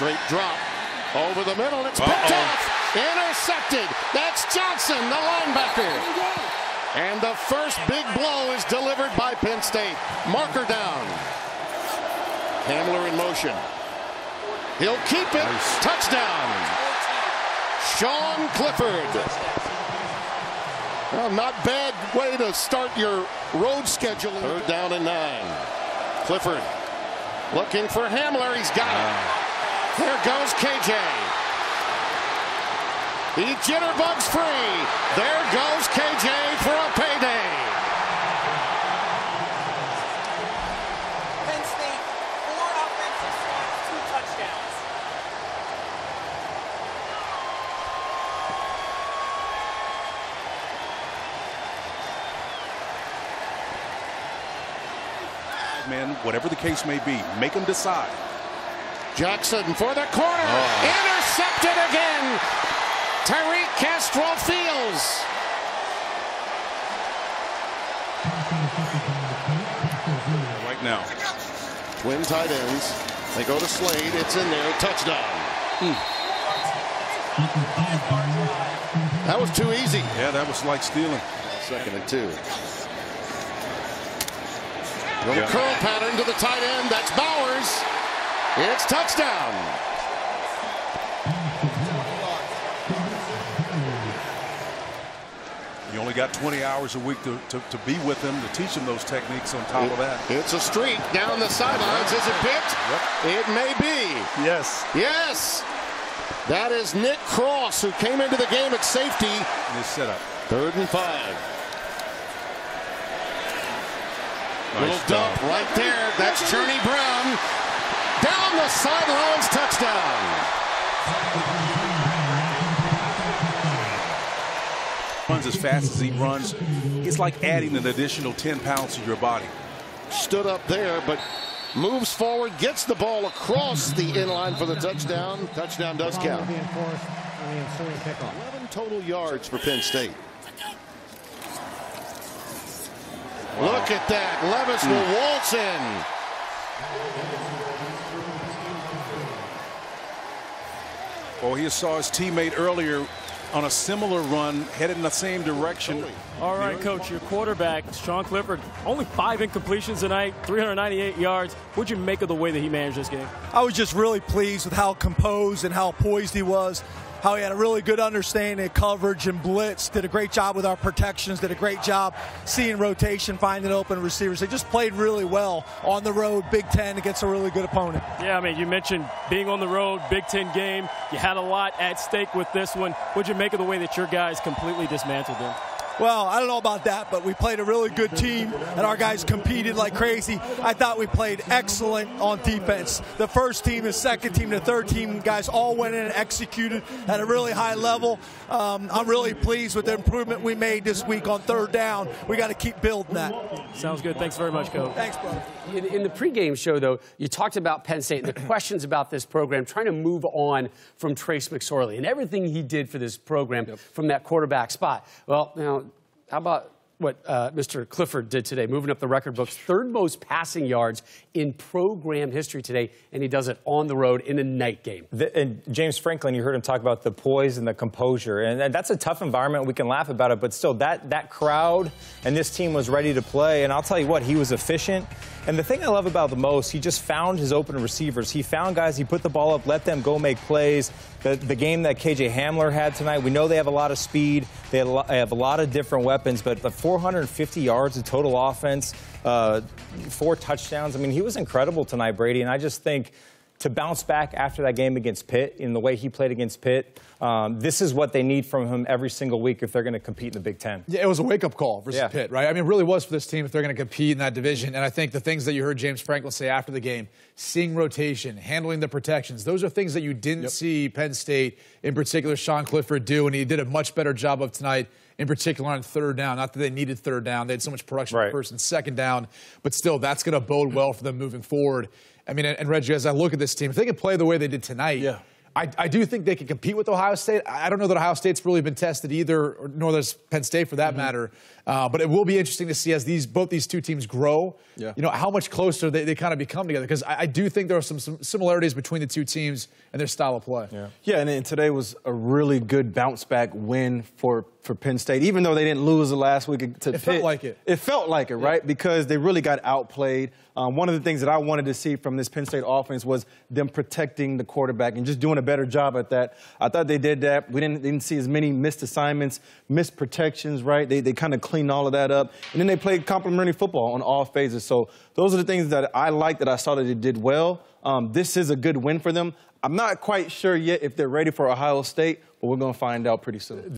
Straight drop over the middle. It's picked Uh-oh. off. Intercepted. That's Johnson, the linebacker. And the first big blow is delivered by Penn State. Marker down. Hamler in motion. He'll keep it. Touchdown. Sean Clifford. Well, not bad way to start your road schedule. Third down and nine. Clifford looking for Hamler. He's got it. Ah. There goes KJ. He jitterbugs free. There goes KJ for a payday. Penn State, four offensive snaps, two touchdowns. Man, whatever the case may be, make them decide. Jackson for the corner. Oh. Intercepted again. Tariq Castro Fields. Right now. Twin tight ends. They go to Slade. It's in there. Touchdown. Hmm. That was too easy. Yeah, that was like stealing. Second and two. Little Yeah. curl pattern to the tight end. That's Bowers. It's touchdown. You only got 20 hours a week to, to, to be with them, to teach them those techniques on top of that. It's a streak down the sidelines. Is it picked? It may be. Yes. Yes. That is Nick Cross, who came into the game at safety. In this setup. Third and five. Little dump right there. That's Journey Brown. Down the sidelines, touchdown. Runs as fast as he runs. It's like adding an additional 10 pounds to your body. Stood up there, but moves forward, gets the ball across the inline for the touchdown. Touchdown does count. Being forced on the kickoff. 11 total yards for Penn State. Look at that. Levis hmm. will waltz in. Well, he saw his teammate earlier on a similar run, headed in the same direction. All right, coach, your quarterback, Sean Clifford, only five incompletions tonight, 398 yards. What'd you make of the way that he managed this game? I was just really pleased with how composed and how poised he was. How he had a really good understanding of coverage and blitz. Did a great job with our protections. Did a great job seeing rotation, finding open receivers. They just played really well on the road, Big Ten against a really good opponent. Yeah, I mean, you mentioned being on the road, Big Ten game. You had a lot at stake with this one. What'd you make of the way that your guys completely dismantled them? Well, I don't know about that, but we played a really good team, and our guys competed like crazy. I thought we played excellent on defense. The first team, the second team, the third team, guys all went in and executed at a really high level. Um, I'm really pleased with the improvement we made this week on third down. We got to keep building that. Sounds good. Thanks very much, coach. Thanks, brother. In, in the pregame show, though, you talked about Penn State and the questions about this program, trying to move on from Trace McSorley and everything he did for this program from that quarterback spot. Well, you know, how about what uh, Mr. Clifford did today, moving up the record books, third most passing yards in program history today, and he does it on the road in a night game. The, and James Franklin, you heard him talk about the poise and the composure, and that- that's a tough environment. We can laugh about it, but still, that that crowd and this team was ready to play. And I'll tell you what, he was efficient. And the thing I love about the most, he just found his open receivers. He found guys. He put the ball up, let them go make plays. The, the game that KJ Hamler had tonight, we know they have a lot of speed. They have a lot, have a lot of different weapons, but the 450 yards of total offense, uh, four touchdowns. I mean, he was incredible tonight, Brady. And I just think to bounce back after that game against Pitt in the way he played against Pitt, um, this is what they need from him every single week if they're going to compete in the Big Ten. Yeah, it was a wake up call versus Yeah. Pitt, right? I mean, it really was for this team if they're going to compete in that division. And I think the things that you heard James Franklin say after the game, seeing rotation, handling the protections, those are things that you didn't see Penn State, in particular Sean Clifford, do. And he did a much better job of tonight, in particular on third down. Not that they needed third down, they had so much production Right. first and second down, but still, that's going to bode well for them moving forward. I mean, and, Reggie, as I look at this team, if they can play the way they did tonight, Yeah. I, I, do think they can compete with Ohio State. I don't know that Ohio State's really been tested either, nor does Penn State for that mm-hmm. matter. Uh, but it will be interesting to see as these both these two teams grow. Yeah. You know how much closer they, they kind of become together because I, I, do think there are some, some, similarities between the two teams and their style of play. Yeah, yeah, and, and today was a really good bounce back win for for Penn State, even though they didn't lose the last week to it Pitt. felt like it. It felt like it, yeah. right? Because they really got outplayed. Um, one of the things that I wanted to see from this Penn State offense was them protecting the quarterback and just doing a better job at that. I thought they did that. We didn't, didn't see as many missed assignments, missed protections, right? They, they kind of cleaned all of that up. And then they played complementary football on all phases. So those are the things that I like that I saw that they did well. Um, this is a good win for them. I'm not quite sure yet if they're ready for Ohio State, but we're going to find out pretty soon.